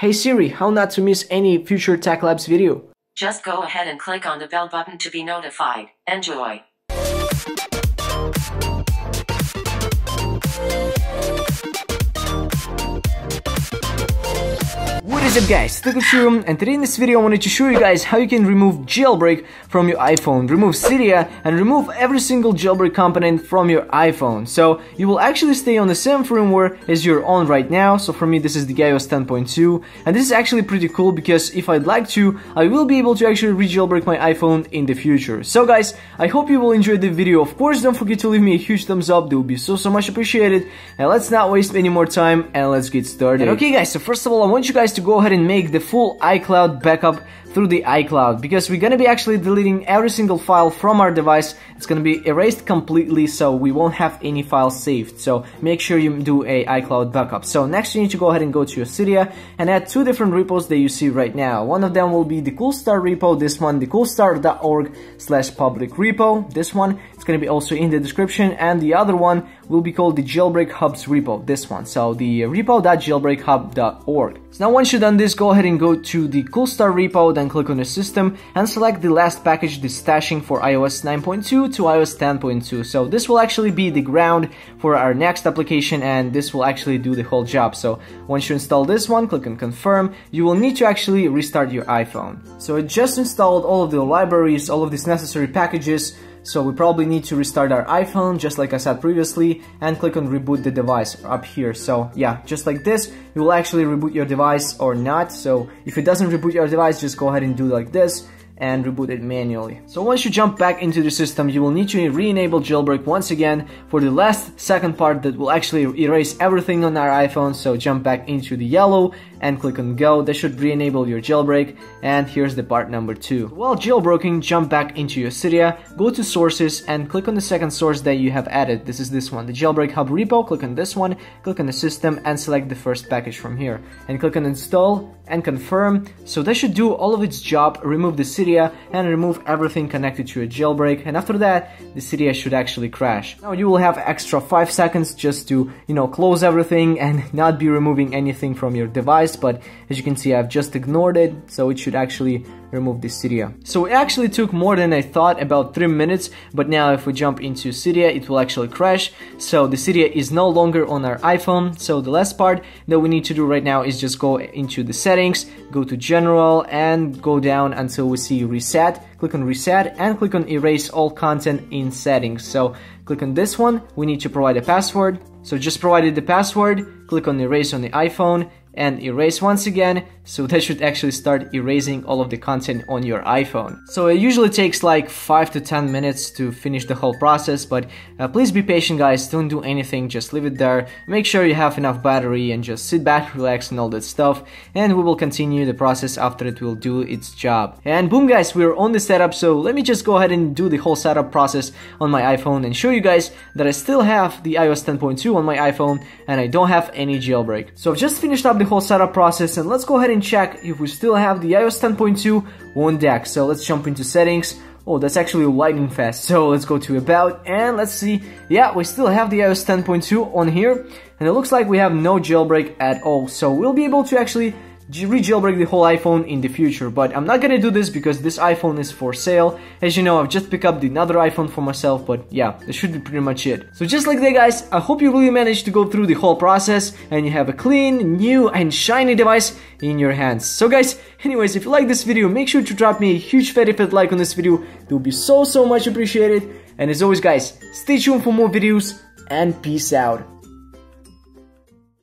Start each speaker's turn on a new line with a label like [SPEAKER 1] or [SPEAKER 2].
[SPEAKER 1] Hey Siri, how not to miss any future Tech Labs video?
[SPEAKER 2] Just go ahead and click on the bell button to be notified. Enjoy.
[SPEAKER 1] What is up guys, Tukushuru and today in this video I wanted to show you guys how you can remove jailbreak from your iPhone, remove Cydia and remove every single jailbreak component from your iPhone. So you will actually stay on the same firmware as you're on right now, so for me this is the iOS 10.2 and this is actually pretty cool because if I'd like to, I will be able to actually re-jailbreak my iPhone in the future. So guys, I hope you will enjoy the video. Of course don't forget to leave me a huge thumbs up, that would be so so much appreciated and let's not waste any more time and let's get started. And okay guys, so first of all I want you guys to go ahead and make the full iCloud backup through the iCloud because we're gonna be actually deleting every single file from our device. It's gonna be erased completely so we won't have any files saved. So make sure you do a iCloud backup. So next you need to go ahead and go to your Cydia and add two different repos that you see right now. One of them will be the Coolstar repo, this one the coolstar.org slash public repo. This one it's gonna be also in the description and the other one will be called the jailbreak hubs repo, this one. So the repo.jailbreakhub.org. So now once you've done this, go ahead and go to the Coolstar repo, then click on the system and select the last package, the stashing for iOS 9.2 to iOS 10.2. So this will actually be the ground for our next application and this will actually do the whole job. So once you install this one, click on confirm, you will need to actually restart your iPhone. So it just installed all of the libraries, all of these necessary packages, so we probably need to restart our iPhone, just like I said previously, and click on reboot the device up here. So yeah, just like this, you will actually reboot your device or not. So if it doesn't reboot your device, just go ahead and do like this and reboot it manually. So once you jump back into the system, you will need to re-enable jailbreak once again for the last second part that will actually erase everything on our iPhone. So jump back into the Yalu and click on go. That should re-enable your jailbreak. And here's the part number two. While jailbreaking, jump back into your Cydia, go to sources and click on the second source that you have added. This is this one, the jailbreak hub repo. Click on this one, click on the system and select the first package from here. And click on install and confirm. So that should do all of its job, remove the Cydia and remove everything connected to a jailbreak. And after that, the Cydia should actually crash. Now you will have extra 5 seconds just to, you know, close everything and not be removing anything from your device. But as you can see, I've just ignored it. So it should actually remove the Cydia. So it actually took more than I thought, about 3 minutes, but now if we jump into Cydia, it will actually crash. So the Cydia is no longer on our iPhone, so the last part that we need to do right now is just go into the settings, go to general and go down until we see reset. Click on reset and click on erase all content in settings. So click on this one, we need to provide a password. So just provided the password, click on erase on the iPhone and erase once again so that should actually start erasing all of the content on your iPhone. So it usually takes like 5 to 10 minutes to finish the whole process but uh, please be patient guys don't do anything just leave it there make sure you have enough battery and just sit back relax and all that stuff and we will continue the process after it will do its job. And boom guys we're on the setup so let me just go ahead and do the whole setup process on my iPhone and show you guys that I still have the iOS 10.2 on my iPhone and I don't have any jailbreak. So I've just finished up the whole setup process and let's go ahead and check if we still have the iOS 10.2 on deck. So let's jump into settings. Oh, that's actually lightning fast. So let's go to about and let's see. Yeah, we still have the iOS 10.2 on here and it looks like we have no jailbreak at all. So we'll be able to actually re-jailbreak the whole iPhone in the future, but I'm not gonna do this because this iPhone is for sale. As you know, I've just picked up another iPhone for myself, but yeah, that should be pretty much it. So just like that guys, I hope you really managed to go through the whole process and you have a clean, new and shiny device in your hands. So guys, anyways, if you like this video, make sure to drop me a huge fatty fat like on this video. It will be so so much appreciated. And as always guys, stay tuned for more videos and peace out.